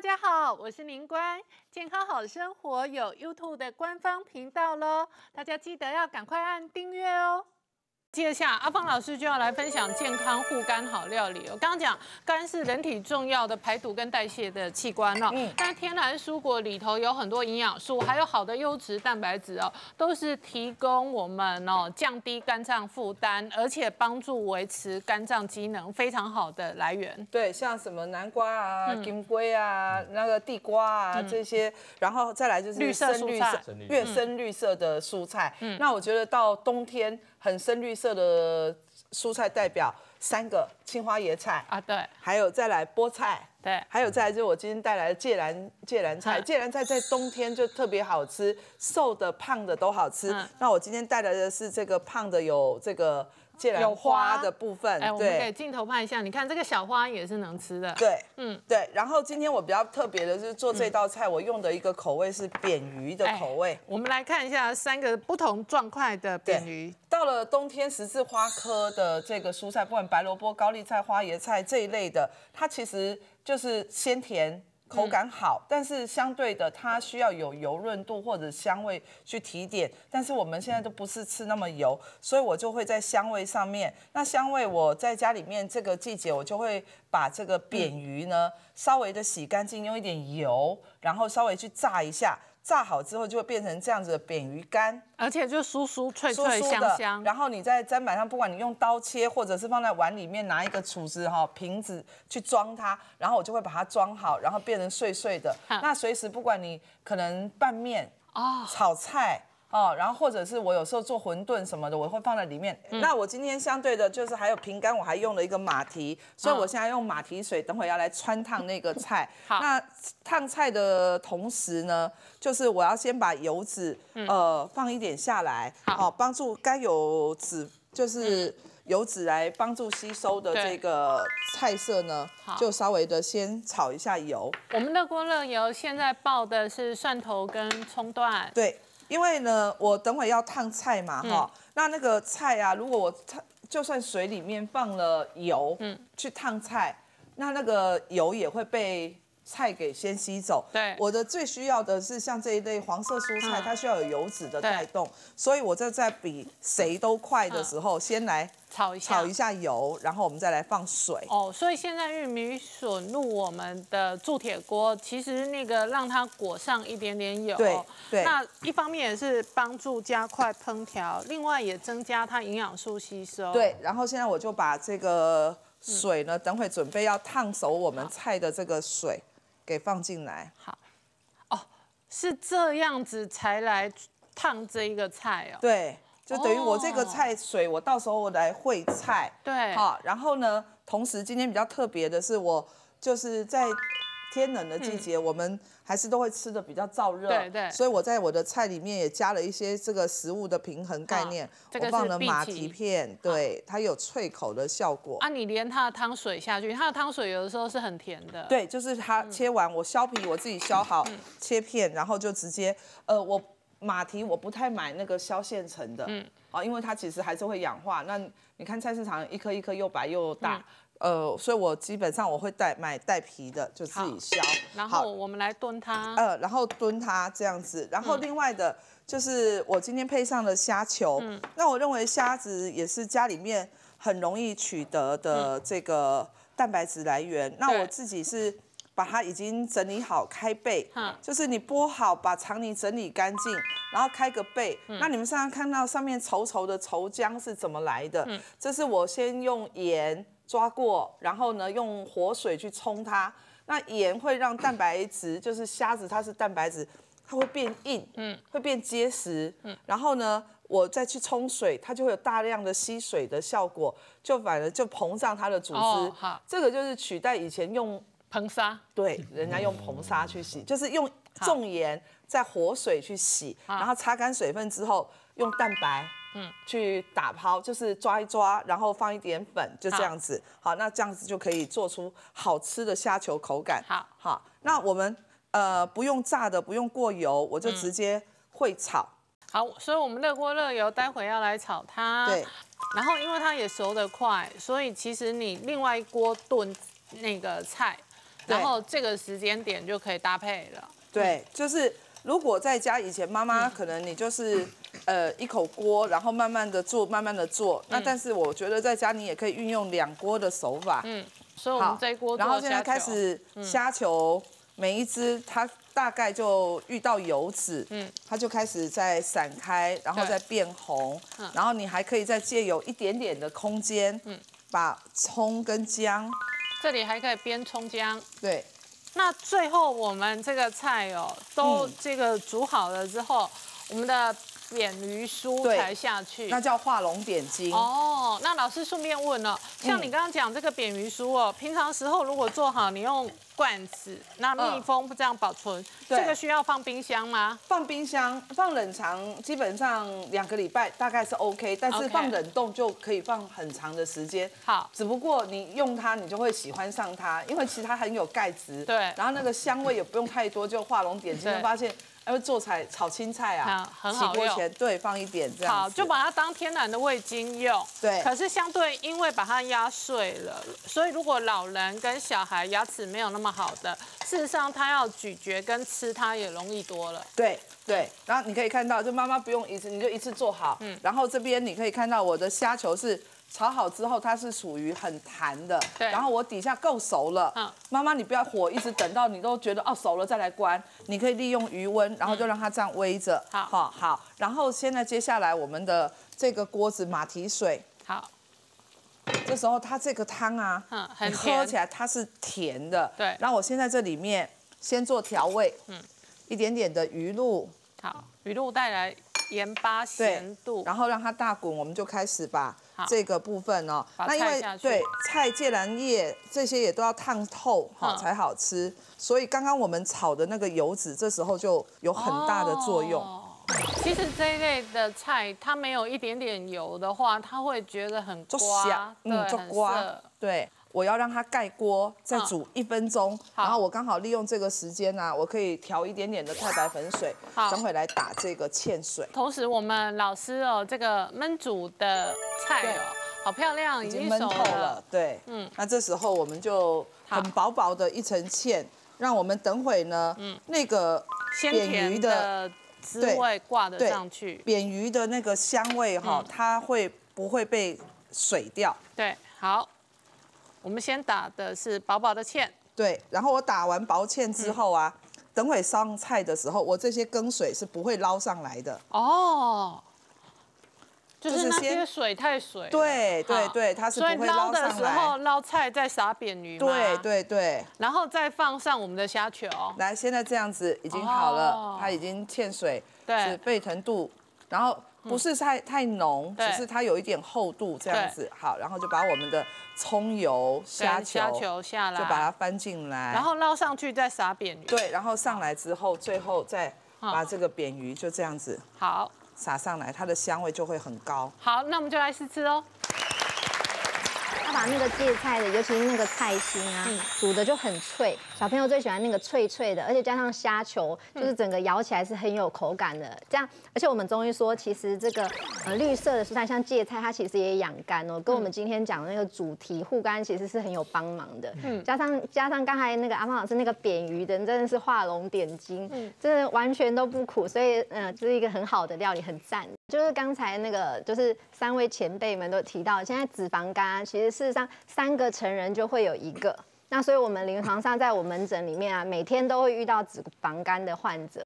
大家好，我是林官，健康好生活有 YouTube 的官方频道喽，大家记得要赶快按订阅哦。接下来，阿芳老师就要来分享健康护肝好料理。我刚刚讲，肝是人体重要的排毒跟代谢的器官哦。嗯。但天然蔬果里头有很多营养素，还有好的优质蛋白质哦，都是提供我们哦降低肝脏负担，而且帮助维持肝脏机能非常好的来源。对，像什么南瓜啊、金龟啊、那个地瓜啊这些，然后再来就是绿色蔬菜，越深绿色的蔬菜。嗯。那我觉得到冬天。很深绿色的蔬菜代表三个青花椰菜啊，对，还有再来菠菜，对，还有再来就是我今天带来的芥兰芥兰菜，芥兰菜在冬天就特别好吃，瘦的胖的都好吃。那我今天带来的是这个胖的有这个。有花的部分，哎，我们给镜头拍一下，你看这个小花也是能吃的。对，嗯，对。然后今天我比较特别的是做这道菜，我用的一个口味是扁鱼的口味。我们来看一下三个不同状块的扁鱼。到了冬天，十字花科的这个蔬菜，不管白萝卜、高丽菜、花椰菜这一类的，它其实就是鲜甜。口感好，但是相对的，它需要有油润度或者香味去提点。但是我们现在都不是吃那么油，所以我就会在香味上面。那香味我在家里面这个季节，我就会把这个扁鱼呢稍微的洗干净，用一点油，然后稍微去炸一下。炸好之后就会变成这样子的扁鱼干，而且就酥酥脆脆香香。然后你在砧板上，不管你用刀切，或者是放在碗里面拿一个杵子哈瓶子去装它，然后我就会把它装好，然后变成碎碎的。那随时不管你可能拌面哦、炒菜。哦，然后或者是我有时候做馄饨什么的，我会放在里面。那我今天相对的就是还有平干，我还用了一个马蹄，所以我现在用马蹄水，等会要来穿烫那个菜。好，那烫菜的同时呢，就是我要先把油脂呃放一点下来，好，帮助该有脂就是油脂来帮助吸收的这个菜色呢，就稍微的先炒一下油。我们的锅热油现在爆的是蒜头跟葱段。对。因为呢，我等会要烫菜嘛，哈，那那个菜啊，如果我烫，就算水里面放了油，嗯，去烫菜，那那个油也会被。菜给先吸走，对，我的最需要的是像这一类黄色蔬菜，它需要有油脂的带动，所以我这在比谁都快的时候，先来炒一下，炒一下油，然后我们再来放水。哦，所以现在玉米笋入我们的铸铁锅，其实那个让它裹上一点点油，对对，那一方面也是帮助加快烹调，另外也增加它营养素吸收。对，然后现在我就把这个水呢，等会准备要烫熟我们菜的这个水。给放进来，好，哦，是这样子才来烫这一个菜哦。对，就等于我这个菜水，我到时候我来烩菜。对，好，然后呢，同时今天比较特别的是，我就是在。天冷的季节，我们还是都会吃的比较燥热，对对。所以我在我的菜里面也加了一些这个食物的平衡概念，我放了马蹄片，对，它有脆口的效果。啊，你连它的汤水下去，它的汤水有的时候是很甜的。对，就是它切完，我削皮我自己削好，切片，然后就直接，呃，我马蹄我不太买那个削现成的，嗯，啊，因为它其实还是会氧化。那你看菜市场一颗一颗又白又大。呃，所以我基本上我会带买带皮的，就自己削。然后我们来炖它。呃，然后炖它这样子。然后另外的，就是我今天配上了虾球。嗯。那我认为虾子也是家里面很容易取得的这个蛋白质来源。那我自己是把它已经整理好开背。嗯。就是你剥好，把肠泥整理干净，然后开个背。嗯。那你们上刚看到上面稠稠的稠浆是怎么来的？嗯。这是我先用盐。抓过，然后呢，用活水去冲它。那盐会让蛋白质，就是虾子它是蛋白质，它会变硬，嗯，会变结实，嗯。然后呢，我再去冲水，它就会有大量的吸水的效果，就反而就膨胀它的组织。好，这个就是取代以前用硼砂，对，人家用硼砂去洗，就是用重盐在活水去洗，然后擦干水分之后，用蛋白。嗯，去打抛就是抓一抓，然后放一点粉，就这样子。好，那这样子就可以做出好吃的虾球口感。好，好，那我们呃不用炸的，不用过油，我就直接会炒。好，所以我们热锅热油，待会要来炒它。对。然后因为它也熟得快，所以其实你另外一锅炖那个菜。对。然后这个时间点就可以搭配了。对，就是如果在家以前，妈妈可能你就是呃一口锅，然后慢慢的做，慢慢的做。那但是我觉得在家你也可以运用两锅的手法。嗯，所以我们这一锅然后现在开始虾球，每一只它大概就遇到油脂，嗯，它就开始在散开，然后对。再变红，然后你还可以再借有一点点的空间，嗯，把葱跟姜，这里还可以煸葱姜。对，那最后我们这个菜哦，都嗯这个煮好了之后，我们的扁鱼酥才下去。那叫画龙点睛。哦，那老师顺便问了，像嗯你刚刚讲这个扁鱼酥哦，平常时候如果做好，你用罐子，那密封这样保存，这个需要放冰箱吗？放冰箱、放冷藏，基本上两个礼拜大概是 OK，但是放冷冻就可以放很长的时间。好只不过你用它，你就会喜欢上它，因为其实它很有钙质。对然后那个香味也不用太多，就画龙点睛，对就发现哎，做菜炒青菜啊，好很好用起锅前对放一点这样好，就把它当天然的味精用。对可是相对，因为把它压碎了，所以如果老人跟小孩牙齿没有那么好的，事实上他要咀嚼跟吃它也容易多了。对对，然后你可以看到，就妈妈不用一次，你就一次做好。嗯，然后这边你可以看到我的虾球是炒好之后，它是属于很弹的。对然后我底下够熟了。妈妈，你不要火一直等到你都觉得哦熟了再来关，你可以利用余温，然后就让它这样煨着。好好好。然后现在接下来我们的这个锅子马蹄水，好，这时候它这个汤啊，嗯很你喝起来它是甜的。对然后我现在这里面先做调味，嗯，一点点的鱼露。好，鱼露带来盐巴咸度，然后让它大滚，我们就开始把好。这个部分哦，那因为对菜芥蓝叶这些也都要烫透哈、嗯才好吃，所以刚刚我们炒的那个油脂，这时候就有很大的作用。哦。其实这一类的菜，它没有一点点油的话，它会觉得很就刮嗯，就很刮，对。我要让它盖锅，再嗯煮一分钟，好。然后我刚好利用这个时间呢、我可以调一点点的太白粉水，等会来打这个芡水。同时，我们老师哦，这个焖煮的菜哦，好漂亮，已已经焖透了，。对，嗯。嗯，那这时候我们就很薄薄的一层芡，让我们等会呢，那个鲜扁鱼的的滋味挂得上去。扁鱼的那个香味哈，它会不会被水掉？对，好，我们先打的是薄薄的芡，对，然后我打完薄芡之后啊，嗯等会上菜的时候，我这些羹水是不会捞上来的。哦，就就是那些水太水。对对对它是所以不会捞的时候捞菜再撒扁鱼对，对对，然后再放上我们的虾球。来，现在这样子已经好了，哦它已经欠水对是沸腾度，然后不是太太浓，只是它有一点厚度这样子。好，然后就把我们的葱油、虾球虾球下来，就把它翻进来，然后捞上去再撒扁鱼。对，然后上来之后，最后再把这个扁鱼就这样子好，撒上来，它的香味就会很高。好，那我们就来试吃哦。他把那个芥菜的，尤其是那个菜心啊，煮的就很脆，小朋友最喜欢那个脆脆的，而且加上虾球，就是整个咬起来是很有口感的。这样，而且我们中医说，其实这个呃绿色的蔬菜，像芥菜，它其实也养肝哦，跟我们今天讲的那个主题护肝其实是很有帮忙的。嗯，加上加上刚才那个阿芳老师那个扁鱼的，真的是画龙点睛，真的完全都不苦，所以嗯、呃，这是一个很好的料理，很赞。就是刚才那个，就是三位前辈们都提到，现在脂肪肝啊，其实事实上三个成人就会有一个。那所以我们临床上在我门诊里面啊，每天都会遇到脂肪肝的患者。